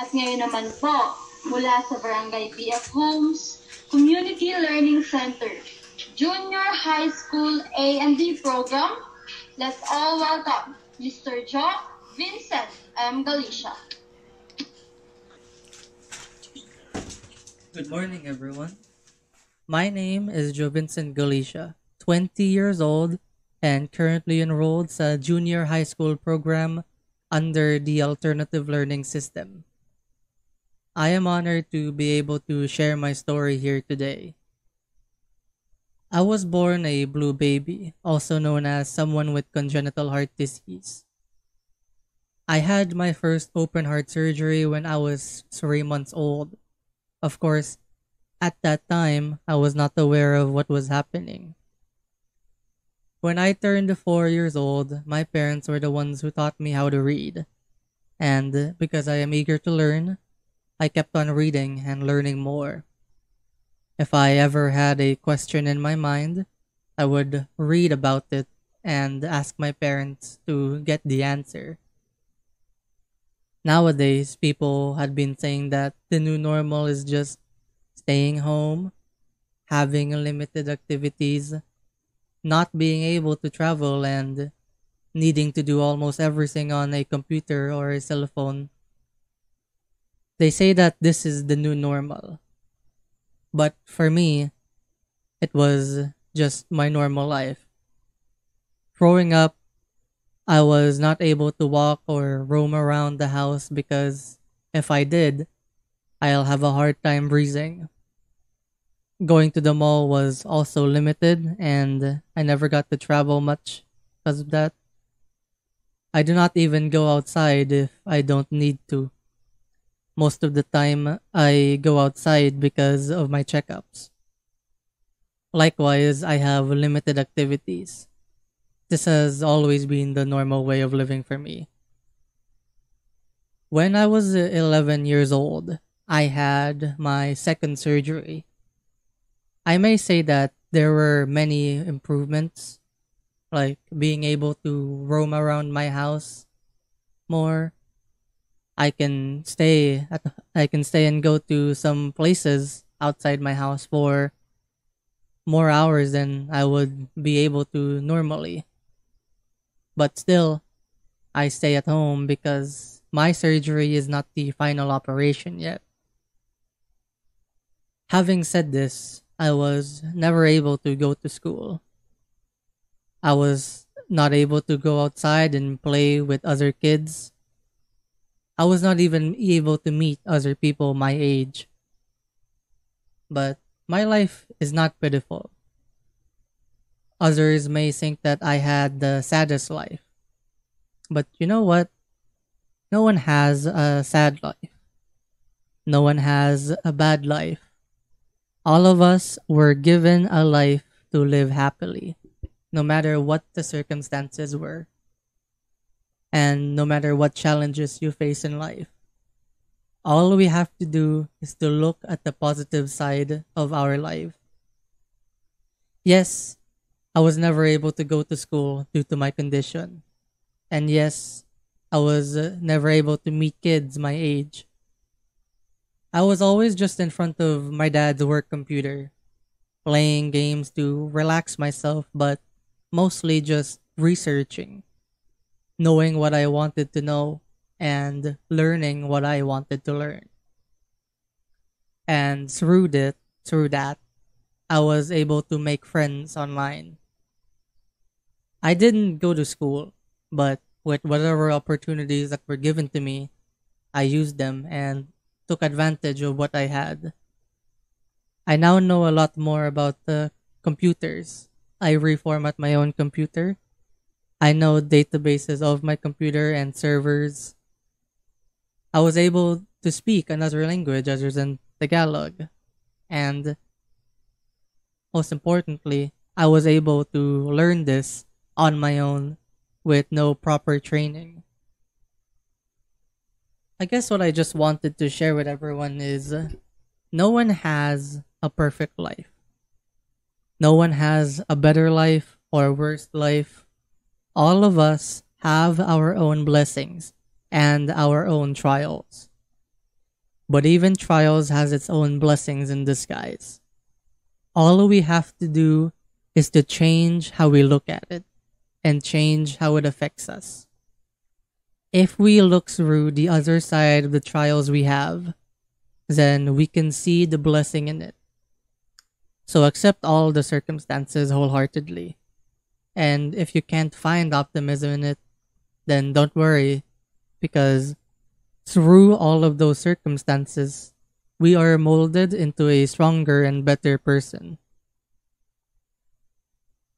At ngayon naman po, mula sa Barangay BF Homes, Community Learning Center, Junior High School A and D program, let's all welcome Mr. Joe Vincent M. Galicia. Good morning, everyone. My name is Joe Vincent Galicia, 20 years old, and currently enrolled sa junior high school program under the Alternative Learning System. I am honored to be able to share my story here today. I was born a blue baby, also known as someone with congenital heart disease. I had my first open heart surgery when I was three months old. Of course, at that time, I was not aware of what was happening. When I turned four years old, my parents were the ones who taught me how to read. And because I am eager to learn, I kept on reading and learning more. If I ever had a question in my mind, I would read about it and ask my parents to get the answer. Nowadays, people had been saying that the new normal is just staying home, having limited activities, not being able to travel, and needing to do almost everything on a computer or a cell phone. They say that this is the new normal. But for me, it was just my normal life. Growing up, I was not able to walk or roam around the house because if I did, I'll have a hard time breathing. Going to the mall was also limited and I never got to travel much because of that. I do not even go outside if I don't need to. Most of the time, I go outside because of my checkups. Likewise, I have limited activities. This has always been the normal way of living for me. When I was 11 years old, I had my second surgery I may say that there were many improvements, like being able to roam around my house more. I can stay at I can stay and go to some places outside my house for more hours than I would be able to normally. But still, I stay at home because my surgery is not the final operation yet. Having said this, I was never able to go to school. I was not able to go outside and play with other kids. I was not even able to meet other people my age. But my life is not pitiful. Others may think that I had the saddest life. But you know what? No one has a sad life. No one has a bad life. All of us were given a life to live happily, no matter what the circumstances were, and no matter what challenges you face in life. All we have to do is to look at the positive side of our life. Yes, I was never able to go to school due to my condition. And yes, I was uh, never able to meet kids my age I was always just in front of my dad's work computer, playing games to relax myself, but mostly just researching, knowing what I wanted to know, and learning what I wanted to learn. And through that, through that, I was able to make friends online. I didn't go to school, but with whatever opportunities that were given to me, I used them and took advantage of what I had. I now know a lot more about the computers. I reformat my own computer. I know databases of my computer and servers. I was able to speak another language other than Tagalog. And most importantly, I was able to learn this on my own with no proper training. I guess what I just wanted to share with everyone is no one has a perfect life. No one has a better life or a worse life. All of us have our own blessings and our own trials. But even trials has its own blessings in disguise. All we have to do is to change how we look at it and change how it affects us. If we look through the other side of the trials we have, then we can see the blessing in it. So accept all the circumstances wholeheartedly. And if you can't find optimism in it, then don't worry because through all of those circumstances, we are molded into a stronger and better person.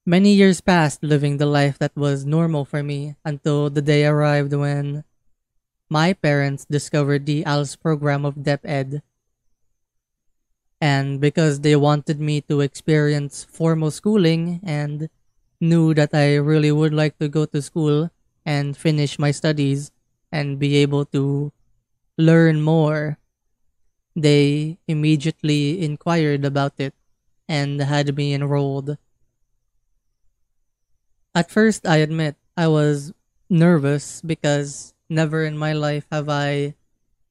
Many years passed living the life that was normal for me until the day arrived when my parents discovered the ALS program of DepEd. And because they wanted me to experience formal schooling and knew that I really would like to go to school and finish my studies and be able to learn more, they immediately inquired about it and had me enrolled. At first, I admit I was nervous because never in my life have I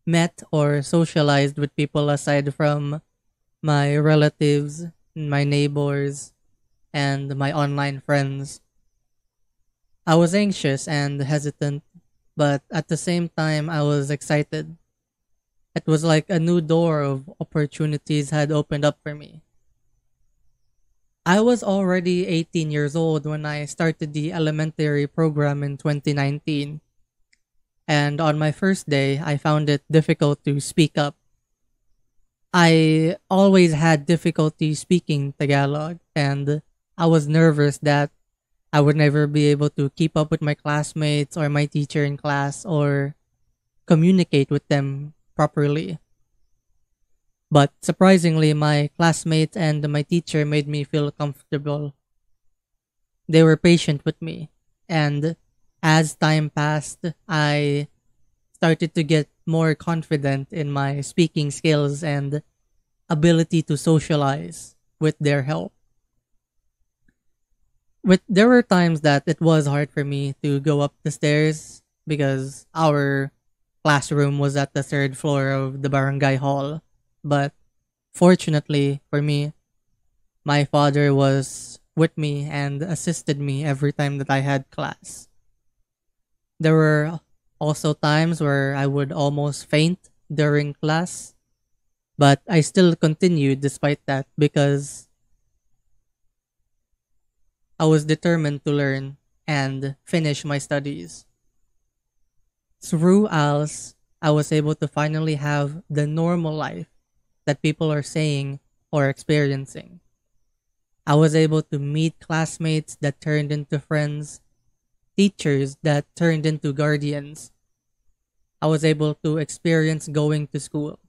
met or socialized with people aside from my relatives, and my neighbors, and my online friends. I was anxious and hesitant, but at the same time, I was excited. It was like a new door of opportunities had opened up for me. I was already 18 years old when I started the elementary program in 2019. And on my first day, I found it difficult to speak up. I always had difficulty speaking Tagalog, and I was nervous that I would never be able to keep up with my classmates or my teacher in class or communicate with them properly. But surprisingly, my classmates and my teacher made me feel comfortable. They were patient with me. And as time passed, I started to get more confident in my speaking skills and ability to socialize with their help. With there were times that it was hard for me to go up the stairs because our classroom was at the third floor of the barangay hall but fortunately for me, my father was with me and assisted me every time that I had class. There were also times where I would almost faint during class, but I still continued despite that because I was determined to learn and finish my studies. Through ALS, I was able to finally have the normal life that people are saying or experiencing. I was able to meet classmates that turned into friends, teachers that turned into guardians. I was able to experience going to school,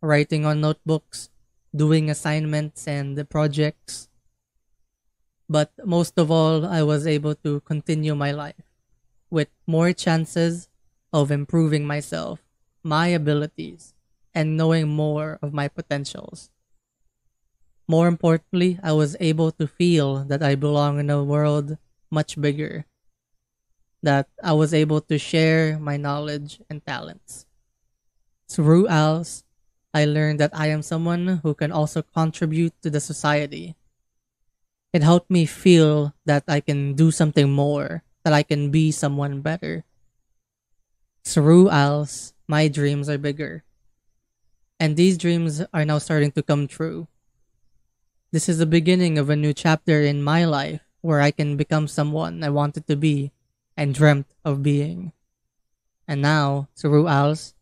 writing on notebooks, doing assignments and projects. But most of all, I was able to continue my life with more chances of improving myself, my abilities, and knowing more of my potentials. More importantly, I was able to feel that I belong in a world much bigger, that I was able to share my knowledge and talents. Through ALS, I learned that I am someone who can also contribute to the society. It helped me feel that I can do something more, that I can be someone better. Through ALS, my dreams are bigger. And these dreams are now starting to come true. This is the beginning of a new chapter in my life where I can become someone I wanted to be and dreamt of being. And now, through ALS,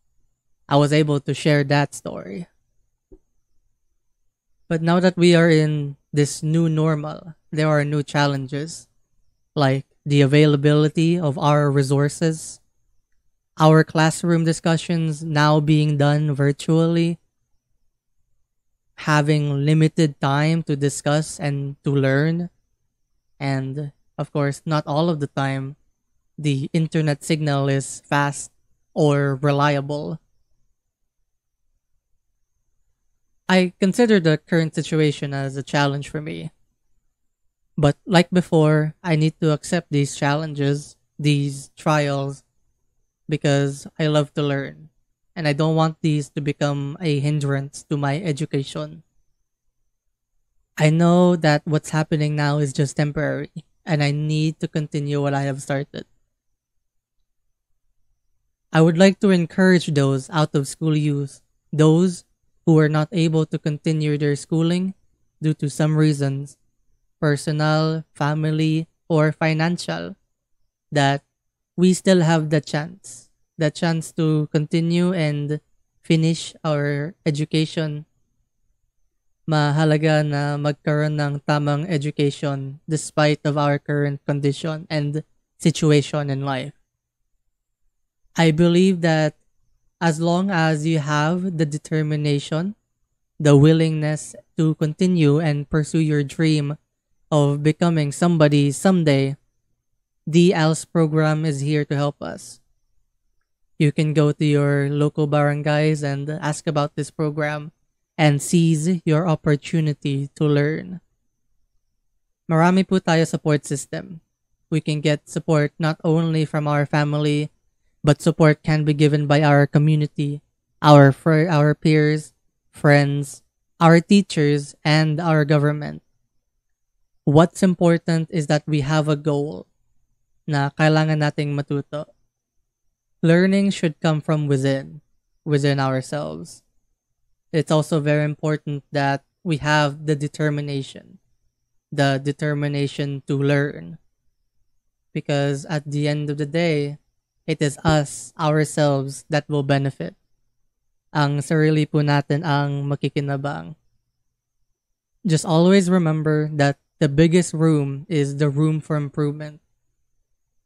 I was able to share that story. But now that we are in this new normal, there are new challenges, like the availability of our resources, our classroom discussions now being done virtually, having limited time to discuss and to learn, and of course, not all of the time the internet signal is fast or reliable. I consider the current situation as a challenge for me. But like before, I need to accept these challenges, these trials, because I love to learn. and I don't want these to become a hindrance to my education. I know that what's happening now is just temporary, and I need to continue what I have started. I would like to encourage those out of school youth, those who are not able to continue their schooling due to some reasons, personal, family, or financial, that we still have the chance, the chance to continue and finish our education. Mahalaga na magkaroon ng tamang education despite of our current condition and situation in life. I believe that as long as you have the determination, the willingness to continue and pursue your dream of becoming somebody someday, the ALS program is here to help us. You can go to your local barangays and ask about this program and seize your opportunity to learn. Marami po tayo support system. We can get support not only from our family, but support can be given by our community, our our peers, friends, our teachers, and our government. What's important is that we have a goal na kailangan nating matuto. Learning should come from within, within ourselves. It's also very important that we have the determination, the determination to learn. Because at the end of the day, it is us, ourselves, that will benefit. Ang sarili po natin ang makikinabang. Just always remember that the biggest room is the room for improvement.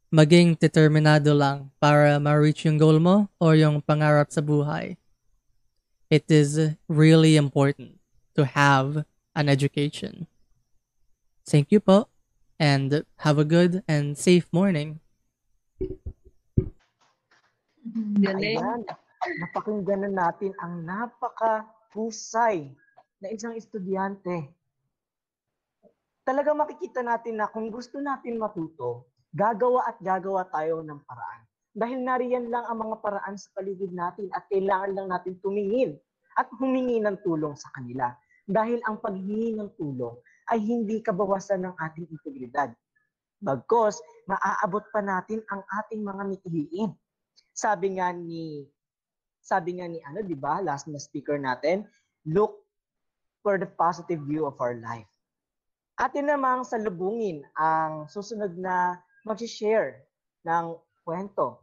Maging determinado lang para ma-reach yung goal mo or yung pangarap sa buhay. It is really important to have an education. Thank you po and have a good and safe morning. Galing. Ayan, napakinggan na natin ang napaka-husay na isang estudyante. Talaga makikita natin na kung gusto natin matuto, gagawa at gagawa tayo ng paraan. Dahil nariyan lang ang mga paraan sa paligid natin at kailangan lang natin tumingin at humingi ng tulong sa kanila. Dahil ang paghingi ng tulong ay hindi kabawasan ng ating integridad. Bagkos, maaabot pa natin ang ating mga mithiin sabi nga ni sabi nga ni ano, 'di ba? Last na speaker natin, look for the positive view of our life. Atin namang salubungin ang susunod na mag-share ng kwento